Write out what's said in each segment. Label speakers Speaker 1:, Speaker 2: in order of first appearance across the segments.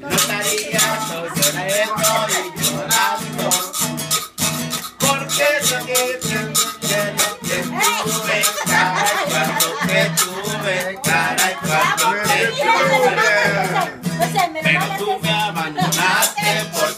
Speaker 1: no estaría sonriendo y llorando. Porque yo que que lo que tuve, caray, cuando te tuve, caray, cuando te tuve. Pero tú me abandonaste por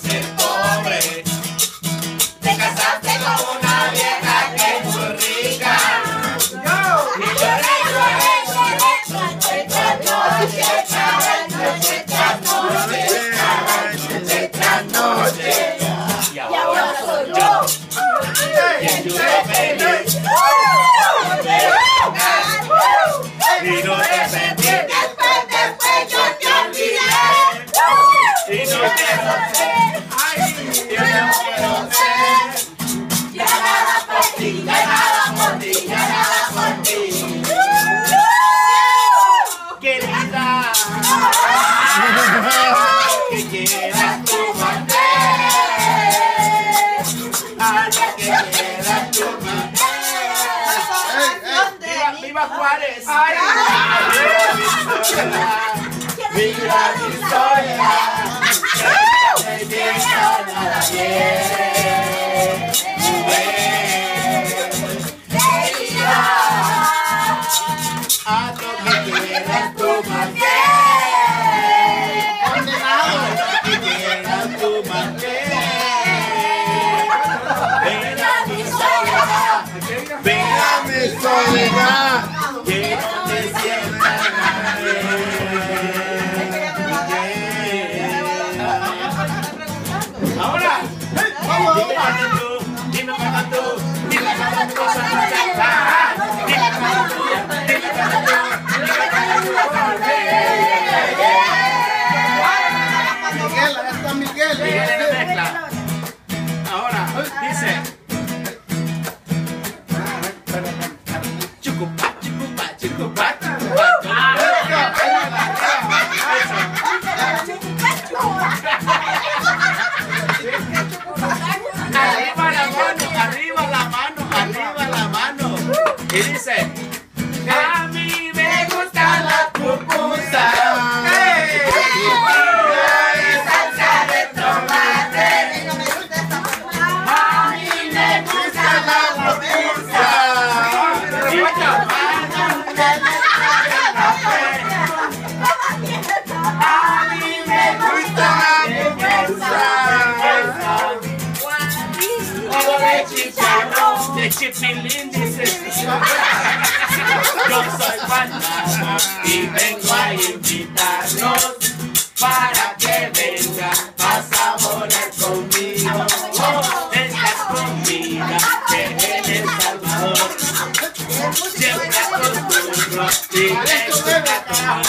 Speaker 1: Querida, que quieras tu manera. Ay, que quieras tu manera. Viva, Juárez. Viva mi historia. Que te mi soledad. Que no te sientas bien. Ahora, dime cuando tú, dime cuando tú, dime cuando tú vas a cantar. Dime cuando tú, dime cuando tú, dime cuando tú
Speaker 2: Miguel, ahí está Miguel.
Speaker 1: Miguel Y dice, a dice. Yo soy Juan y vengo a invitarlos para que venga a saborear conmigo esta comida que en El Salvador siempre acostumbro y les gusta tomar.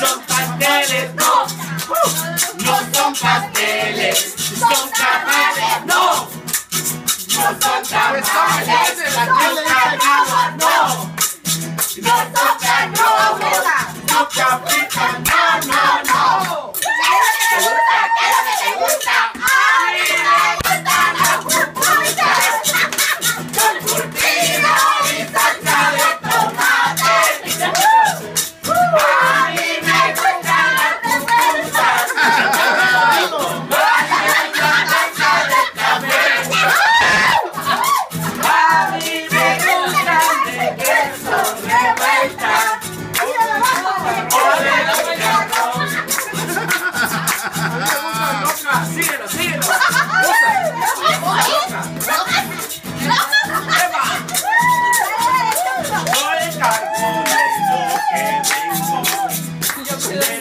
Speaker 1: Son pasteles, no, no son pasteles, son tamales, no, no son tamales, la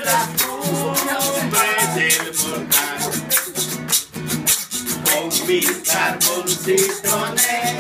Speaker 1: vengo de la cumbre del